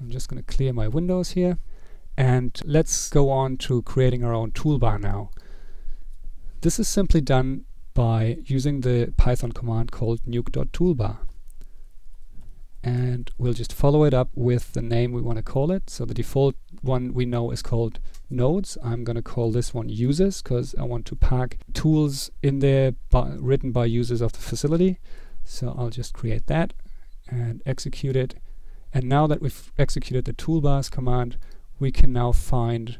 I'm just going to clear my windows here. And let's go on to creating our own toolbar now. This is simply done by using the Python command called nuke.toolbar. And we'll just follow it up with the name we want to call it. So the default one we know is called nodes. I'm going to call this one users because I want to pack tools in there by, written by users of the facility. So I'll just create that and execute it. And now that we've executed the toolbars command, we can now find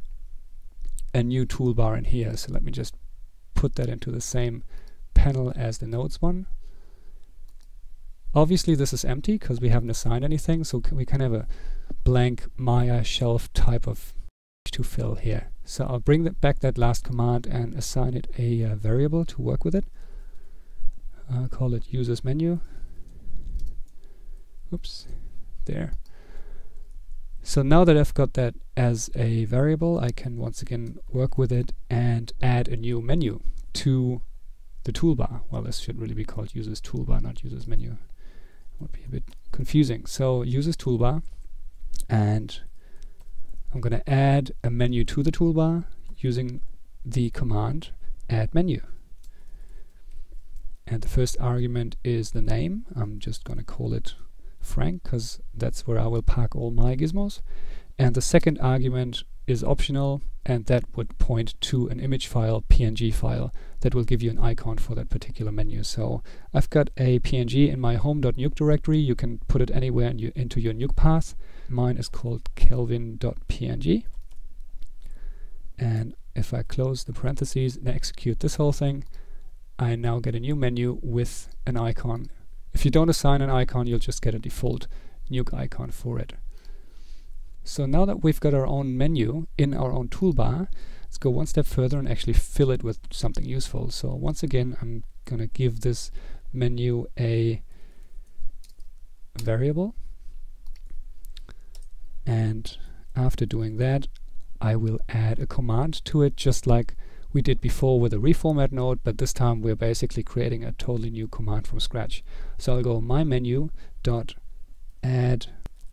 a new toolbar in here. So let me just put that into the same panel as the nodes one. Obviously this is empty because we haven't assigned anything, so we can have a blank Maya shelf type of to fill here. So I'll bring that back that last command and assign it a uh, variable to work with it. I'll call it users menu. Oops, there. So now that I've got that as a variable, I can once again work with it and add a new menu to the toolbar. Well, this should really be called users toolbar, not users menu. It would be a bit confusing. So users toolbar, and I'm going to add a menu to the toolbar using the command add menu. And the first argument is the name. I'm just going to call it Frank because that's where I will park all my gizmos. And the second argument is optional and that would point to an image file, PNG file, that will give you an icon for that particular menu. So I've got a PNG in my home.nuke directory. You can put it anywhere in into your nuke path. Mine is called kelvin.png. And if I close the parentheses and execute this whole thing, I now get a new menu with an icon if you don't assign an icon, you'll just get a default nuke icon for it. So now that we've got our own menu in our own toolbar, let's go one step further and actually fill it with something useful. So once again, I'm going to give this menu a variable. And after doing that, I will add a command to it, just like we did before with a reformat node, but this time we're basically creating a totally new command from scratch. So I'll go my menu dot add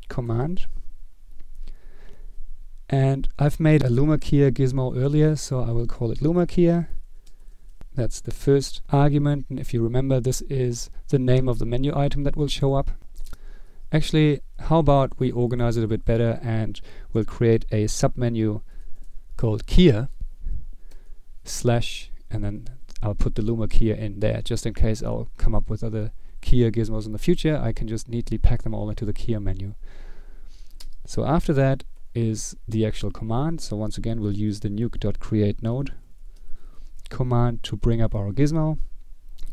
command and I've made a LumaKeyer gizmo earlier, so I will call it LumaKeyer. That's the first argument, and if you remember, this is the name of the menu item that will show up. Actually, how about we organize it a bit better and we'll create a submenu called Keyer slash and then I'll put the LumaKeyer in there just in case I'll come up with other Keyer gizmos in the future. I can just neatly pack them all into the Keyer menu. So after that is the actual command. So once again, we'll use the nuke.create node command to bring up our gizmo.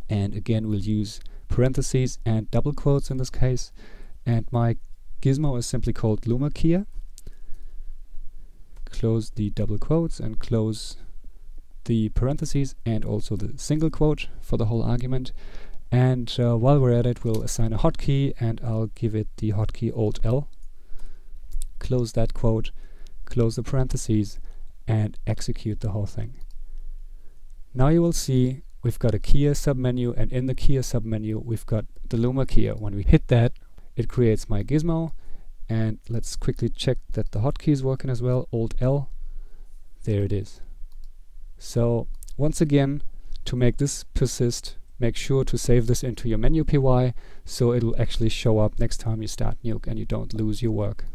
And again, we'll use parentheses and double quotes in this case. And my gizmo is simply called LumaKeyer. Close the double quotes and close the parentheses and also the single quote for the whole argument. And uh, while we're at it, we'll assign a hotkey and I'll give it the hotkey Alt L. Close that quote, close the parentheses, and execute the whole thing. Now you will see we've got a Keyer submenu, and in the Keyer submenu, we've got the LumaKeyer. When we hit that, it creates my gizmo. And let's quickly check that the hotkey is working as well. Alt L. There it is. So once again, to make this persist, make sure to save this into your menu py so it'll actually show up next time you start nuke and you don't lose your work.